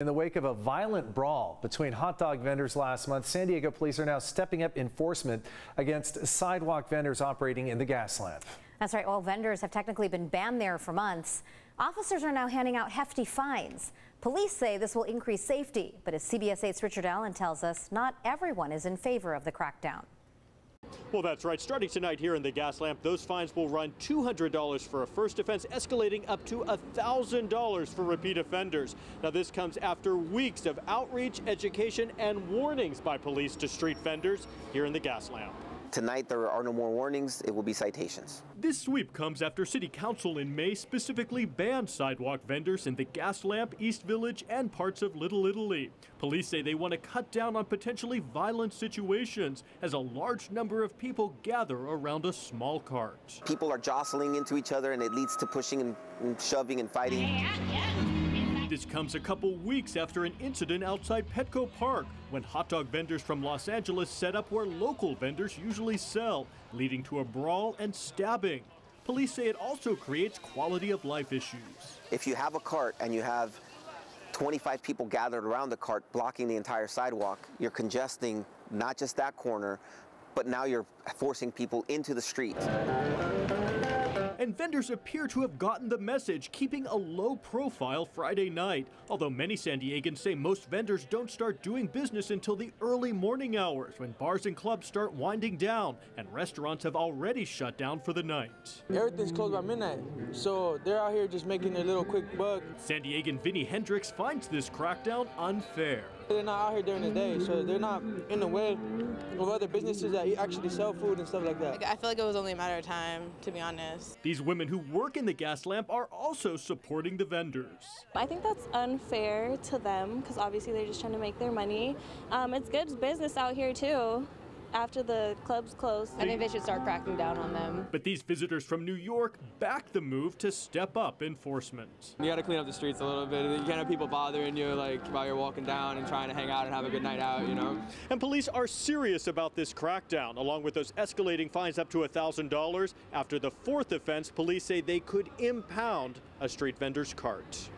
In the wake of a violent brawl between hot dog vendors last month, San Diego police are now stepping up enforcement against sidewalk vendors operating in the Gaslamp. That's right. All vendors have technically been banned there for months. Officers are now handing out hefty fines. Police say this will increase safety, but as CBS 8's Richard Allen tells us, not everyone is in favor of the crackdown. Well, that's right. Starting tonight here in the Gaslamp, those fines will run $200 for a first offense, escalating up to $1,000 for repeat offenders. Now, this comes after weeks of outreach, education, and warnings by police to street vendors here in the Gaslamp. Tonight, there are no more warnings. It will be citations. This sweep comes after City Council in May specifically banned sidewalk vendors in the Gaslamp, East Village, and parts of Little Italy. Police say they want to cut down on potentially violent situations as a large number of people gather around a small cart. People are jostling into each other, and it leads to pushing and, and shoving and fighting. Yeah, yeah. This comes a couple weeks after an incident outside Petco Park when hot dog vendors from Los Angeles set up where local vendors usually sell, leading to a brawl and stabbing. Police say it also creates quality of life issues. If you have a cart and you have 25 people gathered around the cart blocking the entire sidewalk, you're congesting not just that corner, but now you're forcing people into the street and vendors appear to have gotten the message, keeping a low profile Friday night. Although many San Diegans say most vendors don't start doing business until the early morning hours when bars and clubs start winding down and restaurants have already shut down for the night. Everything's closed by midnight, so they're out here just making their little quick buck. San Diegan Vinny Hendricks finds this crackdown unfair. They're not out here during the day, so they're not in the way of other businesses that actually sell food and stuff like that. I feel like it was only a matter of time, to be honest. These women who work in the Gaslamp are also supporting the vendors. I think that's unfair to them because obviously they're just trying to make their money. Um, it's good business out here too after the clubs close. I think they should start cracking down on them. But these visitors from New York back the move to step up enforcement. You got to clean up the streets a little bit. You can't have people bothering you like while you're walking down and trying to hang out and have a good night out, you know. And police are serious about this crackdown, along with those escalating fines up to $1,000. After the fourth offense, police say they could impound a street vendor's cart.